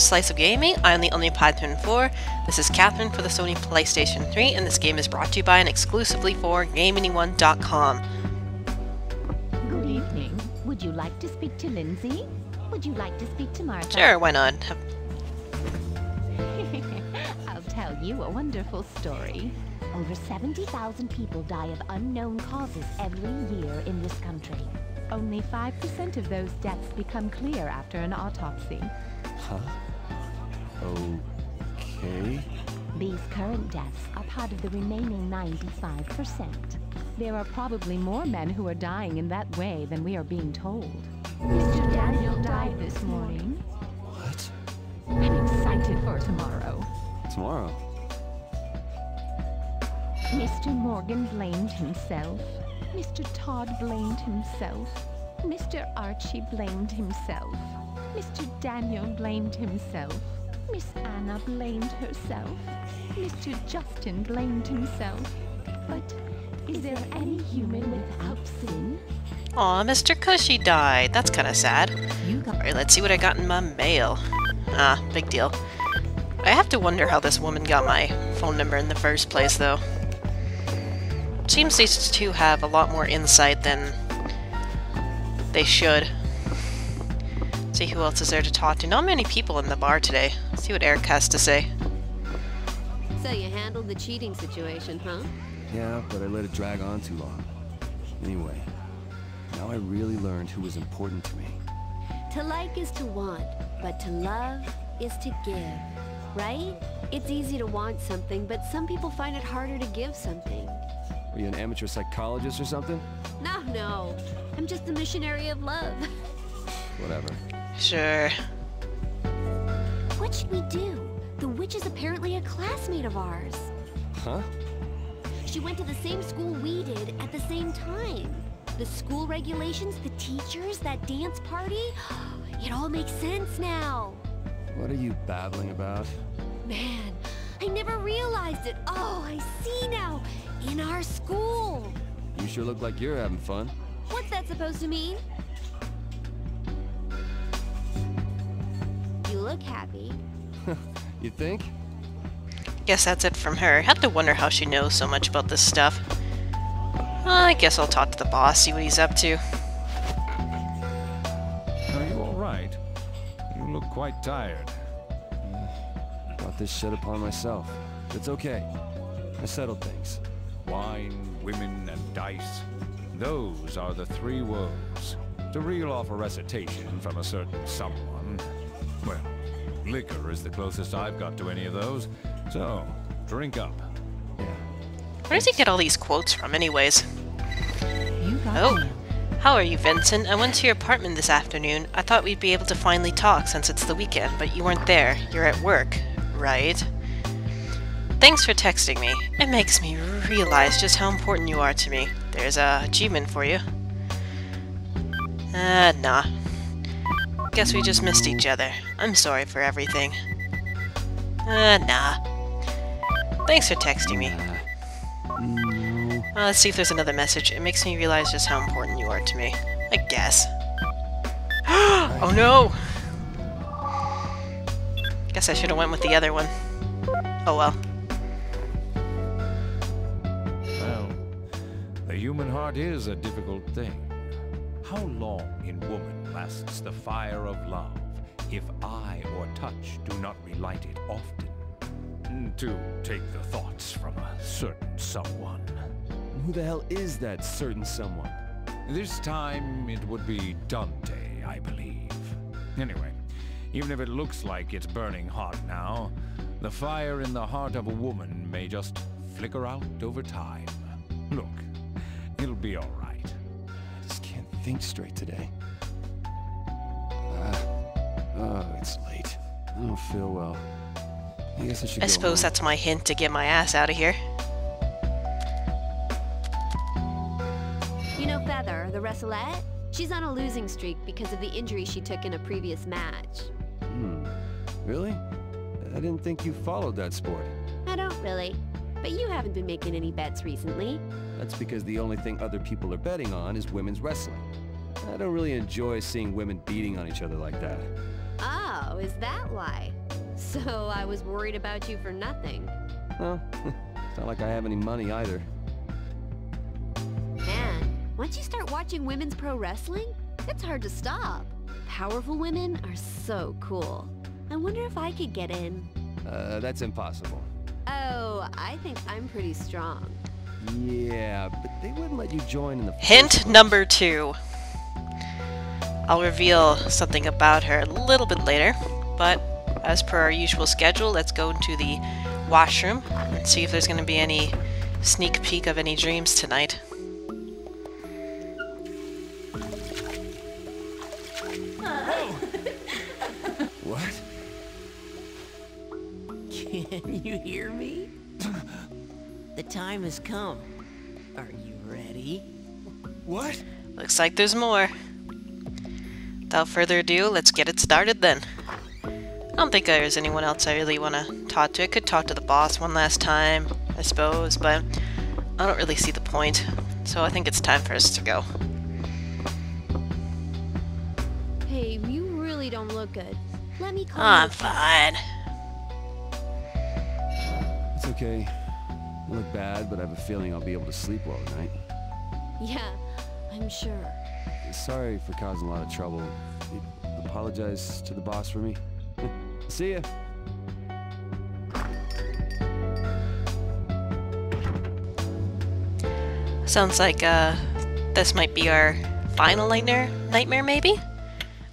A Slice of Gaming. I'm the only Python 4. This is Catherine for the Sony PlayStation 3, and this game is brought to you by and exclusively for GameAnyone.com. Good evening. Would you like to speak to Lindsay? Would you like to speak to Martha? Sure, why not? I'll tell you a wonderful story. Over 70,000 people die of unknown causes every year in this country. Only 5% of those deaths become clear after an autopsy. Huh? Okay. These current deaths are part of the remaining 95%. There are probably more men who are dying in that way than we are being told. Mr. Daniel died this morning. What? I'm excited for tomorrow. Tomorrow? Mr. Morgan blamed himself. Mr. Todd blamed himself. Mr. Archie blamed himself. Mr. Daniel blamed himself. Miss Anna blamed herself. Mr. Justin blamed himself. But is there any human without sin? Aw, Mr. Cushy died. That's kinda sad. Alright, let's see what I got in my mail. Ah, big deal. I have to wonder how this woman got my phone number in the first place, though. Seems these two have a lot more insight than they should. See who else is there to talk to. Not many people in the bar today. Let's see what Eric has to say. So you handled the cheating situation, huh? Yeah, but I let it drag on too long. Anyway, now I really learned who was important to me. To like is to want, but to love is to give, right? It's easy to want something, but some people find it harder to give something. Are you an amateur psychologist or something? No, no. I'm just the missionary of love. Whatever. Sure. What should we do? The witch is apparently a classmate of ours. Huh? She went to the same school we did at the same time. The school regulations, the teachers, that dance party, it all makes sense now. What are you babbling about? Man, I never realized it. Oh, I see now. In our school. You sure look like you're having fun. What's that supposed to mean? You look happy. You think? Guess that's it from her. I Have to wonder how she knows so much about this stuff. I guess I'll talk to the boss, see what he's up to. Are you all right? You look quite tired. Mm, Brought this shit upon myself. It's okay. I settled things. Wine, women, and dice. Those are the three woes. To reel off a recitation from a certain someone. Well, liquor is the closest I've got to any of those. So, drink up. Where does he get all these quotes from, anyways? you got Oh, mail. how are you, Vincent? I went to your apartment this afternoon. I thought we'd be able to finally talk since it's the weekend, but you weren't there. You're at work, right? Thanks for texting me. It makes me realize just how important you are to me. There's a achievement for you. Ah, nah. Guess we just missed each other. I'm sorry for everything. Ah, nah. Thanks for texting me. Uh. Uh, let's see if there's another message. It makes me realize just how important you are to me. I guess. oh no! Guess I should have went with the other one. Oh well. Well, the human heart is a difficult thing. How long in woman lasts the fire of love if eye or touch do not relight it often? Mm, To take the thoughts from a certain someone. Who the hell is that certain someone? This time it would be Dante, I believe. Anyway, even if it looks like it's burning hot now, the fire in the heart of a woman may just flicker out over time. Look, it'll be all right. I think straight today. Ah. oh, it's late. I don't feel well. I guess I should I go suppose home. that's my hint to get my ass out of here. You know Feather, the wrestleette? She's on a losing streak because of the injury she took in a previous match. Hmm. Really? I didn't think you followed that sport. I don't really. But you haven't been making any bets recently. That's because the only thing other people are betting on is women's wrestling. I don't really enjoy seeing women beating on each other like that. Oh, is that why? So I was worried about you for nothing. Well, it's not like I have any money either. Man, once you start watching women's pro wrestling, it's hard to stop. Powerful women are so cool. I wonder if I could get in. Uh, that's impossible. Oh, I think I'm pretty strong. Yeah, but they wouldn't let you join in the first Hint place. number two. I'll reveal something about her a little bit later, but as per our usual schedule, let's go into the washroom and see if there's going to be any sneak peek of any dreams tonight. What? Can you hear me? the time has come. Are you ready? What? Looks like there's more. Without further ado, let's get it started then. I don't think there's anyone else I really want to talk to. I could talk to the boss one last time, I suppose, but I don't really see the point. So I think it's time for us to go. Hey, you really don't look good. Let me call I'm you. fine. It's okay. I look bad, but I have a feeling I'll be able to sleep well tonight. Yeah, I'm sure. Sorry for causing a lot of trouble. Apologize to the boss for me. See ya. Sounds like uh, this might be our final nightmare, nightmare maybe?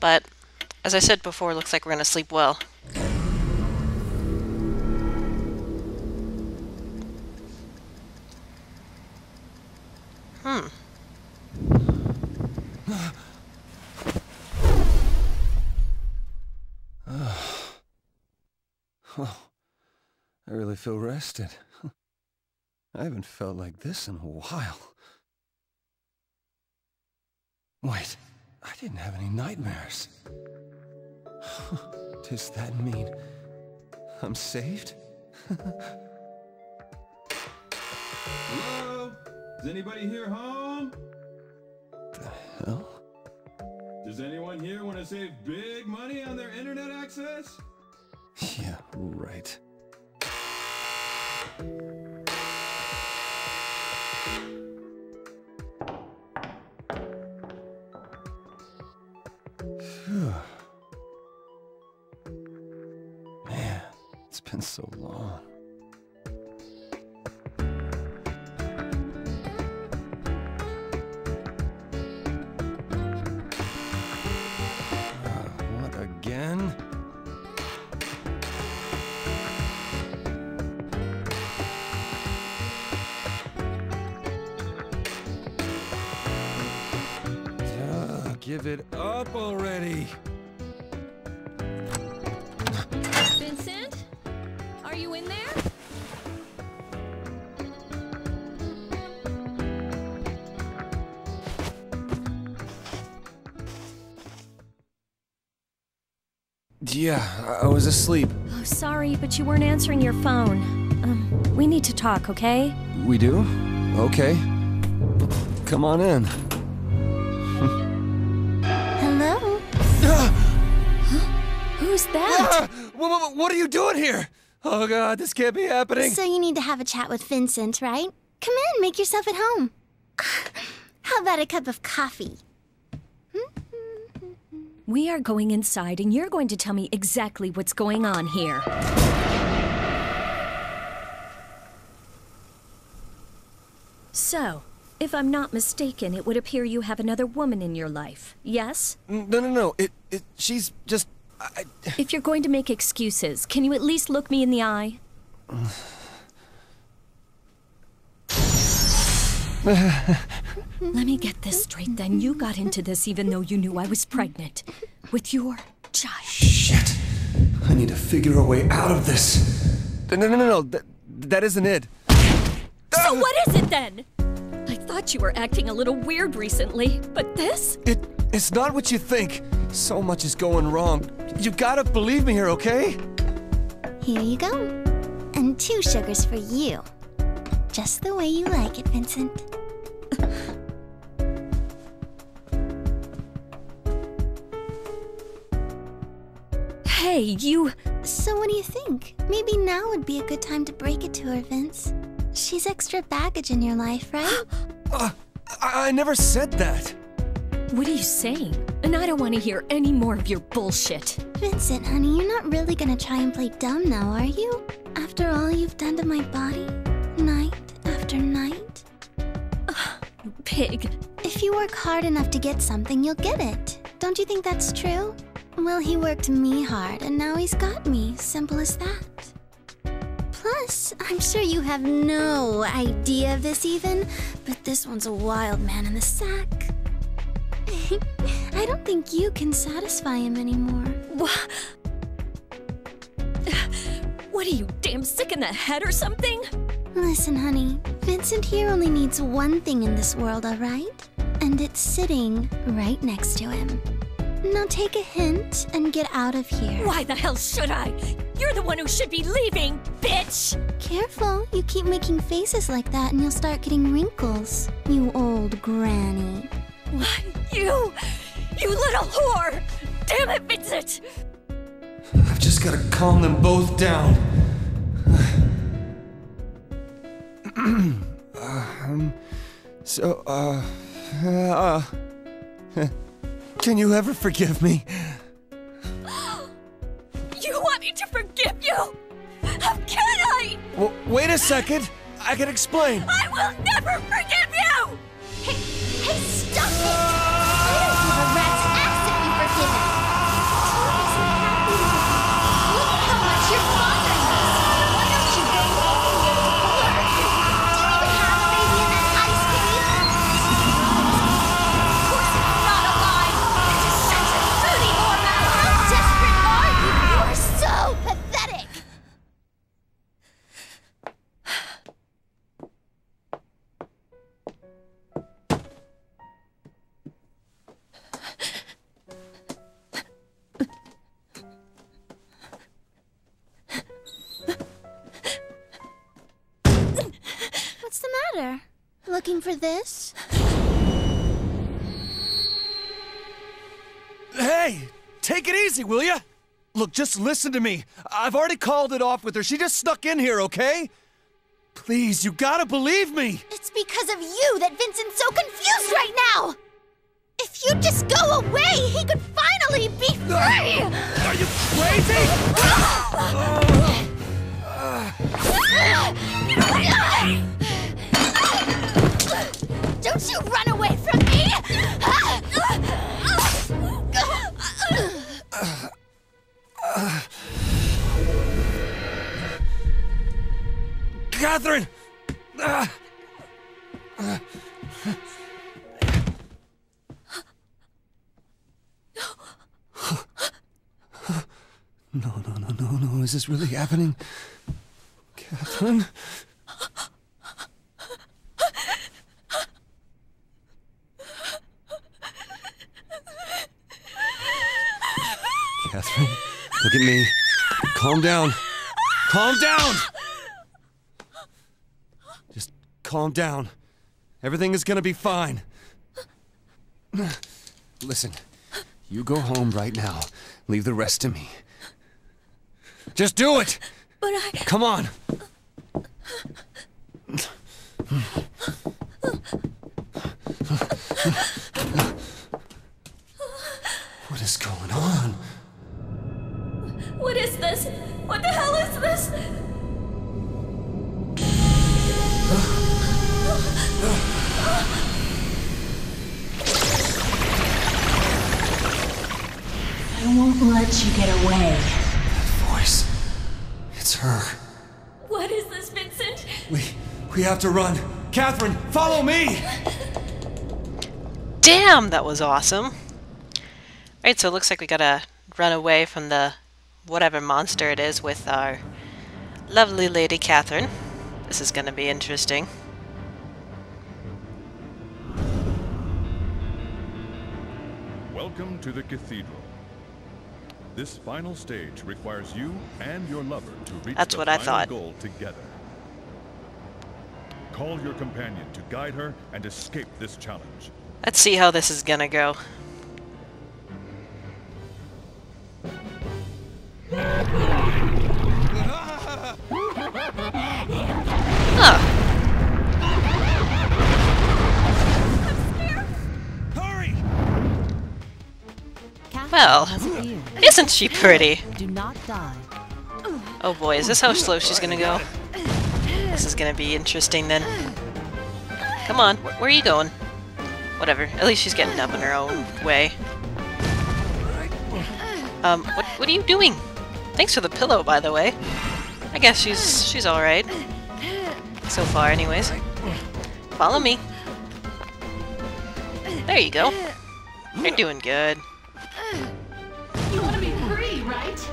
But as I said before, it looks like we're gonna sleep well. Rested. I haven't felt like this in a while. Wait, I didn't have any nightmares. Does that mean I'm saved? Hello? Is anybody here home? The hell? Does anyone here want to save big money on their internet access? Yeah, right. It's been so long. Uh, what again? Give it up already. Yeah, I- I was asleep. Oh, sorry, but you weren't answering your phone. Um, we need to talk, okay? We do? Okay. Come on in. Hello? Who's that? Ah! What, what are you doing here? Oh god, this can't be happening. So you need to have a chat with Vincent, right? Come in, make yourself at home. How about a cup of coffee? We are going inside, and you're going to tell me exactly what's going on here. So, if I'm not mistaken, it would appear you have another woman in your life. Yes? Mm, no, no, no. It, it, she's just. I, If you're going to make excuses, can you at least look me in the eye? Let me get this straight then. You got into this even though you knew I was pregnant. With your child. shit. I need to figure a way out of this. No, no, no, no. That, that isn't it. So what is it then? I thought you were acting a little weird recently, but this? It, it's not what you think. So much is going wrong. You gotta believe me here, okay? Here you go. And two sugars for you. Just the way you like it, Vincent. Hey, you. So what do you think? Maybe now would be a good time to break it to her, Vince. She's extra baggage in your life, right? Uh, I, I never said that. What are you saying? And I don't want to hear any more of your bullshit. Vincent, honey, you're not really gonna try and play dumb now, are you? After all you've done to my body, night after night? You pig. If you work hard enough to get something, you'll get it. Don't you think that's true? Well, he worked me hard, and now he's got me. Simple as that. Plus, I'm sure you have no idea of this even, but this one's a wild man in the sack. I don't think you can satisfy him anymore. Wha- What are you, damn sick in the head or something? Listen, honey, Vincent here only needs one thing in this world, alright? And it's sitting right next to him. Now take a hint and get out of here. Why the hell should I? You're the one who should be leaving, bitch! Careful, you keep making faces like that and you'll start getting wrinkles. You old granny. Why, you! You little whore! Damn it, Vincent! I've just gotta calm them both down. um, so, uh, uh, can you ever forgive me? You want me to forgive you? How can I? W wait a second. I can explain. I will never forgive you! Hey, hey, stop What's? Looking for this? Hey, take it easy, will ya? Look, just listen to me. I've already called it off with her. She just snuck in here, okay? Please, you gotta believe me. It's because of you that Vincent's so confused right now! If you'd just go away, he could finally be free! Are you crazy? Uh, uh. Don't you run away from me! Catherine! No, no, no, no, no. Is this really happening? Catherine? Catherine, look at me. Calm down. Calm down! Just calm down. Everything is gonna be fine. Listen, you go home right now. Leave the rest to me. Just do it! But I. Come on! What is going on? What is this? What the hell is this? I won't let you get away. That Voice. It's her. What is this, Vincent? We we have to run. Catherine, follow me! Damn, that was awesome. Alright, so it looks like we gotta run away from the whatever monster it is with our lovely lady Catherine. This is gonna be interesting. Welcome to the cathedral. This final stage requires you and your lover to reach That's the what I final thought. goal together. Call your companion to guide her and escape this challenge. Let's see how this is gonna go. Well, isn't she pretty? Do not die. Oh boy, is this how slow she's gonna go? This is gonna be interesting then. Come on, wh- where are you going? Whatever, at least she's getting up in her own way. Um, what, what are you doing? Thanks for the pillow, by the way. I guess she's she's alright. So far, anyways. Follow me. There you go. You're doing good. You want to be free, right?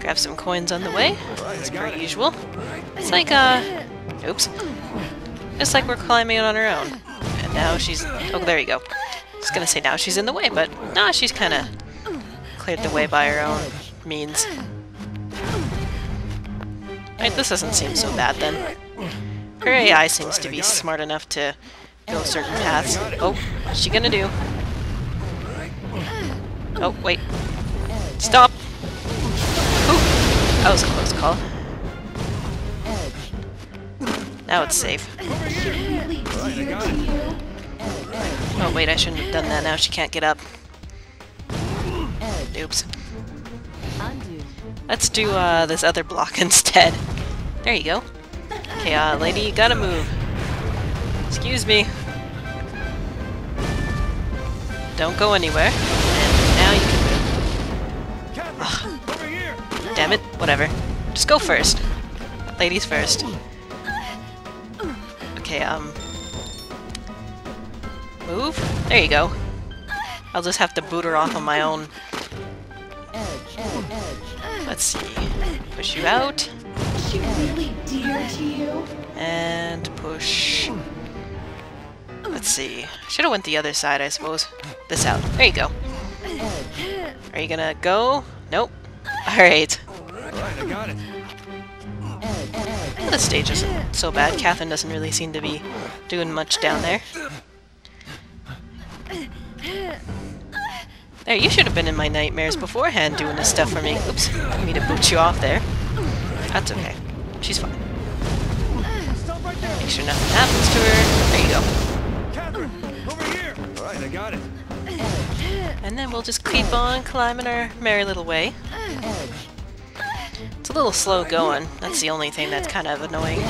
Grab some coins on the way, as per usual. It's like, uh... Oops. It's like we're climbing on our own. And now she's... Oh, there you go. I was gonna say now she's in the way, but nah, she's kinda cleared the way by her own means. Right, this doesn't seem so bad then. Her AI seems to be smart enough to go certain paths. Oh, what's she gonna do? Oh, wait. Stop! Ooh, that was a close call. Now it's safe. Oh wait, I shouldn't have done that. Now she can't get up. Oops. Let's do uh, this other block instead. There you go. Okay, uh, lady, you gotta move. Excuse me. Don't go anywhere. Damn it. Whatever. Just go first. Ladies first. Okay, um... Move? There you go. I'll just have to boot her off on my own. Edge, edge, edge. Let's see. Push you out. She really dear to you? And push. Let's see. Should have went the other side, I suppose. This out. There you go. Are you gonna go? Nope. Alright. Alright, I got it. This stage isn't so bad. Catherine doesn't really seem to be doing much down there. There, you should have been in my nightmares beforehand doing this stuff for me. Oops, didn't mean to boot you off there. That's okay. She's fine. Make sure nothing happens to her. There you go. Catherine, over here. Alright, I got it. And then we'll just keep on climbing our merry little way. A little slow going. That's the only thing that's kind of annoying.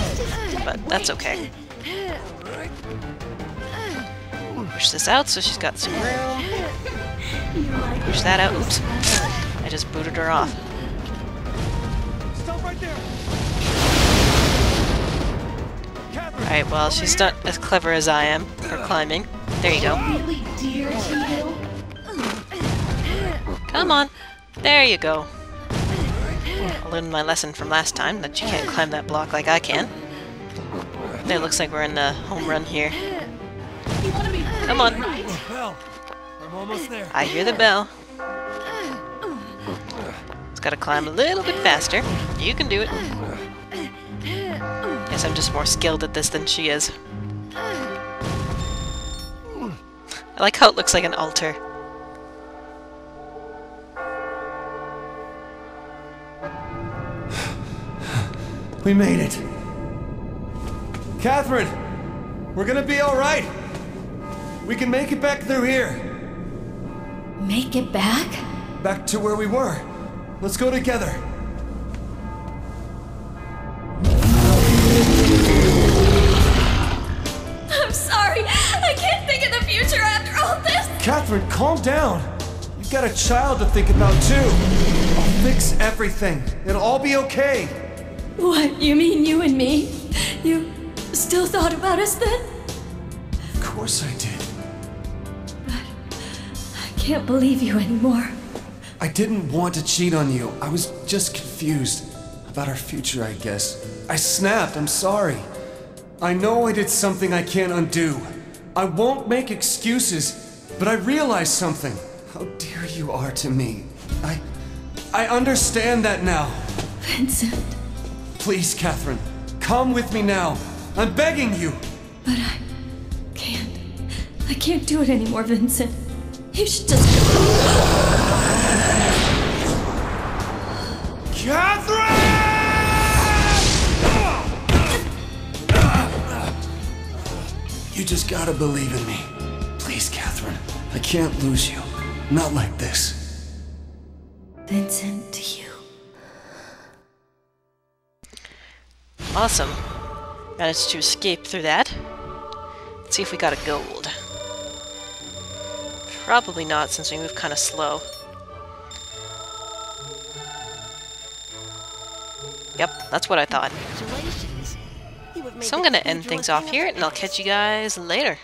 But that's okay. Push this out so she's got some room. Push that out. Oops. I just booted her off. Right Alright, well, she's not as clever as I am for climbing. There you go. Come on. There you go. I learned my lesson from last time, that you can't climb that block like I can. It looks like we're in the home run here. Come on. I hear the bell. It's gotta climb a little bit faster. You can do it. Guess I'm just more skilled at this than she is. I like how it looks like an altar. We made it. Catherine, we're gonna be alright. We can make it back through here. Make it back? Back to where we were. Let's go together. I'm sorry. I can't think of the future after all this. Catherine, calm down. You've got a child to think about too. I'll fix everything. It'll all be okay. What? You mean you and me? You still thought about us then? Of course I did. But I can't believe you anymore. I didn't want to cheat on you. I was just confused about our future, I guess. I snapped. I'm sorry. I know I did something I can't undo. I won't make excuses, but I realized something. How dear you are to me. I I understand that now. Vincent, Please, Catherine, come with me now. I'm begging you. but I can't. I can't do it anymore, Vincent. You should just Catherine! You just gotta believe in me. Please, Catherine. I can't lose you. Not like this. Vincent, to you. Awesome. Managed to escape through that. Let's see if we got a gold. Probably not, since we move kind of slow. Yep, that's what I thought. Congratulations. You have made So I'm gonna end things off here, and I'll catch you guys later.